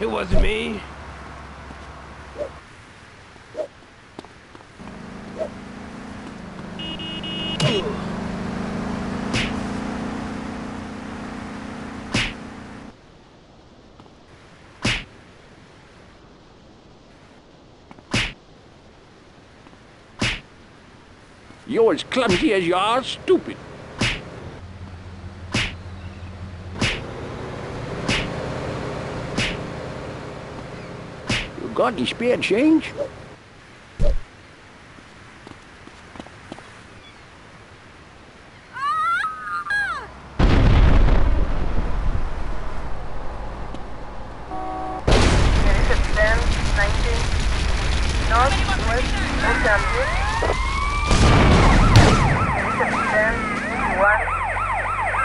It wasn't me. You're as clumsy as you are stupid. Got any spare change? Unit 10, 19, North Mozambique. Unit 10, 1,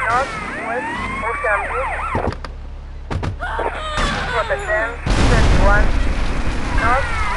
North West Mozambique. Rota 10, 31, North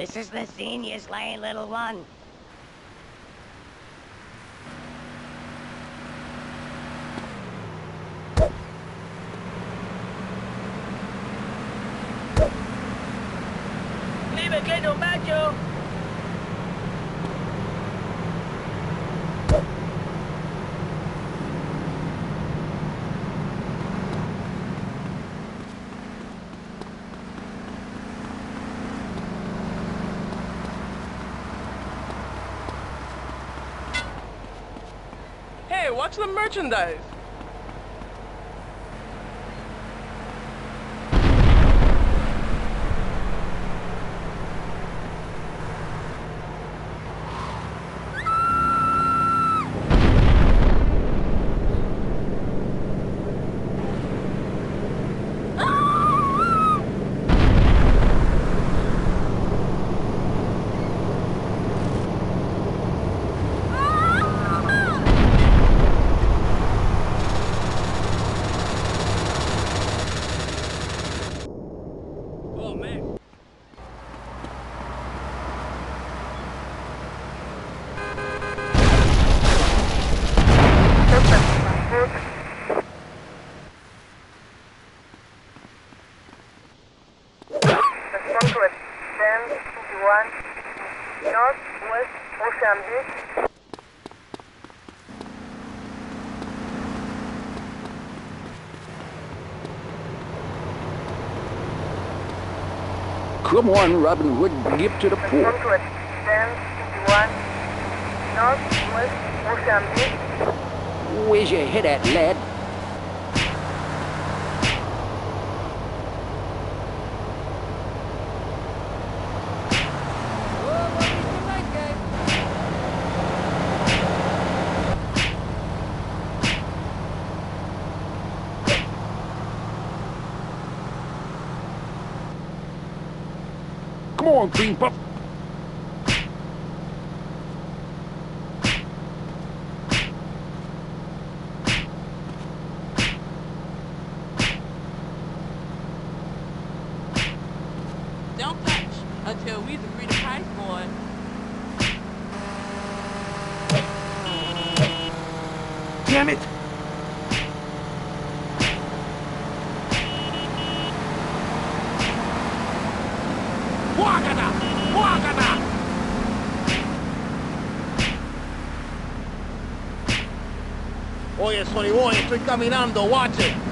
This is the senior slaying little one. Liebe Kinder, macho! Watch the merchandise. Come on, Robin Hood, get to the Respond point. to it. 10, 21, North West Mozambique. Where's your head at, lad? Come on, Cream Puff. Don't touch until we agree the price, boy. Damn it! ¡Guácata! ¡Guácata! Oye, Sonny Boy, estoy caminando, guache.